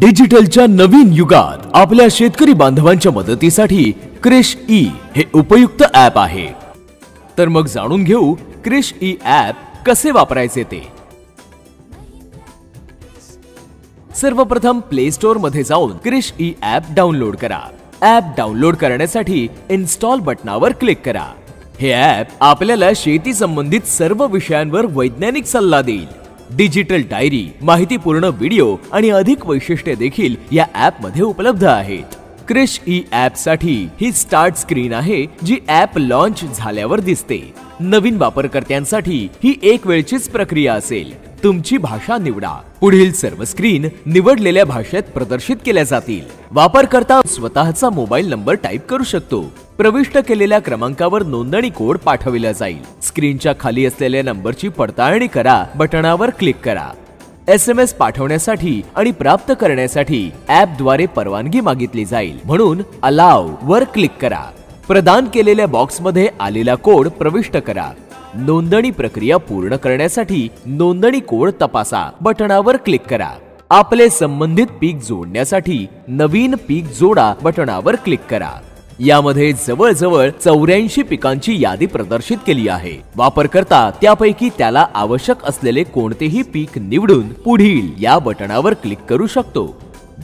डिजिटलच्या नवीन युगात आपल्या शेतकरी बांधवांच्या मदतीसाठी क्रिश ई हे उपयुक्त ॲप आहे. तर मग जाणून घेऊ क्रिश ई ॲप कसे वापरायचे ते. सर्वप्रथम प्ले स्टोअरमध्ये जाऊन क्रिश ई ॲप डाउनलोड करा. ॲप डाउनलोड करण्यासाठी इन्स्टॉल बटनावर क्लिक करा. हे ॲप आपल्याला शेती संबंधित सर्व विषयांवर वैज्ञानिक सल्ला देईल. डिजिटल डायरी माहितीपूर्ण व्हिडिओ आणि अधिक वैशिष्ट्ये देखील या ॲपमध्ये उपलब्ध आहेत. क्रिश ई ॲपसाठी ही स्टार्ट स्क्रीन आहे जी ॲप लॉन्च झाल्यावर दिसते. नवीन वापरकर्त्यांसाठी ही एक वेळचीच प्रक्रिया असेल. तुमची भाषा निवडा. पुढील सर्व स्क्रीन निवडलेल्या भाषेत प्रदर्शित केल्या जातील. वापरकर्ता स्वतःचा मोबाईल नंबर टाईप करू शकतो. प्रविष्ट केलेल्या क्रमांकावर नोंदणी कोड पाठविला जाईल. स्क्रीनच्या खाली असलेल्या नंबरची पडताळणी करा बटणावर क्लिक करा. एस एम एस पाठवण्यासाठी आणि प्राप्त करण्यासाठी ऍपद्वारे परवानगी मागितली जाईल. म्हणून अलाव वर क्लिक करा. प्रदान केलेल्या बॉक्समध्ये आलेला कोड प्रविष्ट करा. नोंदणी प्रक्रिया पूर्ण करण्यासाठी नोंदणी कोड तपासा बटणावर क्लिक करा. आपले संबंधित पीक जोडण्यासाठी नवीन पीक जोडा बटणावर क्लिक करा. यामध्ये जवळजवळ चौऱ्याऐंशी पिकांची यादी प्रदर्शित केली आहे. वापरकर्ता त्यापैकी त्याला आवश्यक असलेले कोणतेही पीक निवडून पुढील या बटणावर क्लिक करू शकतो.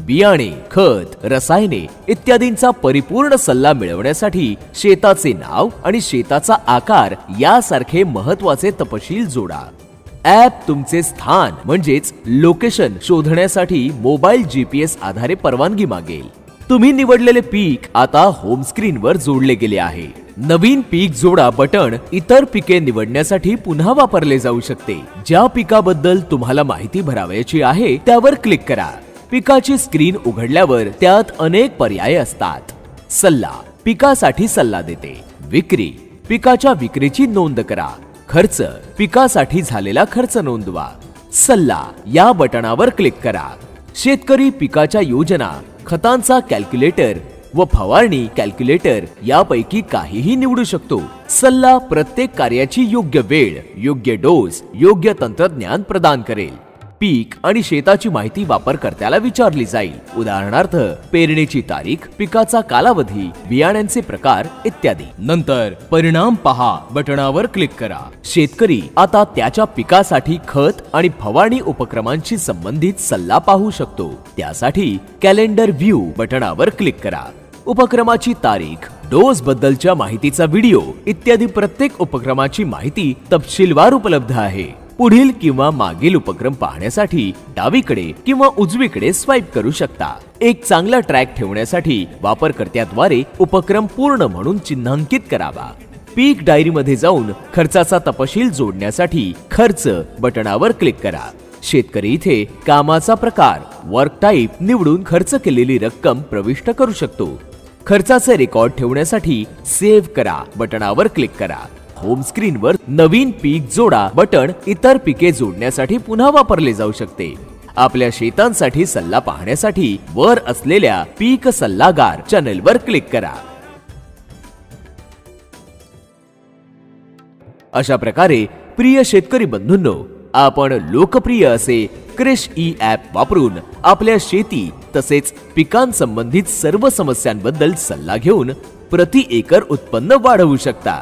बियाणे खत रसायने इत्यादींचा परिपूर्ण सल्ला मिळवण्यासाठी शेताचे नाव आणि शेताचा आकार यासारखे महत्त्वाचे तपशील जोडा. ॲप तुमचे स्थान म्हणजेच लोकेशन शोधण्यासाठी मोबाईल जीपीएस आधारे परवानगी मागेल. तुम्ही निवडलेले पीक आता होम स्क्रीनवर जोडले गेले आहे. नवीन पीक जोडा बटण इतर पिके निवडण्यासाठी पुन्हा वापरले जाऊ शकते. ज्या पिकाबद्दल तुम्हाला माहिती भरावयाची आहे त्यावर क्लिक करा. पिकाची स्क्रीन उघडल्यावर त्यात अनेक पर्याय असतात. सल्ला पिकासाठी सल्ला देते. विक्री पिकाच्या विक्रीची नोंद करा. खर्च पिकासाठी झालेला खर्च नोंदवा. सल्ला या बटणावर क्लिक करा. शेतकरी पिकाच्या योजना खतांचा कॅल्क्युलेटर व फवारणी कॅल्क्युलेटर यापैकी काहीही निवडू शकतो. सल्ला प्रत्येक कार्याची योग्य वेळ योग्य डोस योग्य तंत्रज्ञान प्रदान करेल. पीक आणि शेताची माहिती वापरकर्त्याला विचारली जाईल. उदाहरणार्थ पेरणीची तारीख पिकाचा कालावधी बियाण्यांचे प्रकार इत्यादी. नंतर परिणाम पहा बटणावर क्लिक करा. शेतकरी आता त्याच्या पिकासाठी खत आणि फवारणी उपक्रमांशी संबंधित सल्ला पाहू शकतो. त्यासाठी कॅलेंडर व्ह्यू बटणावर क्लिक करा. उपक्रमाची तारीख डोस बद्दलच्या माहितीचा व्हिडिओ इत्यादी प्रत्येक उपक्रमाची माहिती तपशीलवार उपलब्ध आहे. पुढील किंवा मागील उपक्रम पाहण्यासाठी डावीकडे किंवा उजवीकडे स्वाईप करू शकता. एक चांगला ट्रॅक ठेवण्यासाठी वापरकर्त्याद्वारे उपक्रम पूर्ण म्हणून चिन्हांकित करावा. पीक डायरीमध्ये जाऊन खर्चाचा तपशील जोडण्यासाठी खर्च बटणावर क्लिक करा. शेतकरी इथे कामाचा प्रकार वर्क टाईप निवडून खर्च केलेली रक्कम प्रविष्ट करू शकतो. खर्चाचे रेकॉर्ड ठेवण्यासाठी सेव्ह करा बटणावर क्लिक करा. होम स्क्रीनवर नवीन पीक जोडा बटण इतर पिके जोडण्यासाठी पुन्हा वापरले जाऊ शकते. आपल्या शेतांसाठी सल्ला पाहण्यासाठी वर असलेल्या पीक सल्लागार चॅनेलवर क्लिक करा. अशा प्रकारे प्रिय शेतकरी बंधूंनो आपण लोकप्रिय असे क्रिश ई ॲप वापरून आपल्या शेती तसेच पिकांसंबंधित सर्व समस्यांबद्दल सल्ला घेऊन प्रति एकर उत्पन्न वाढवू शकता.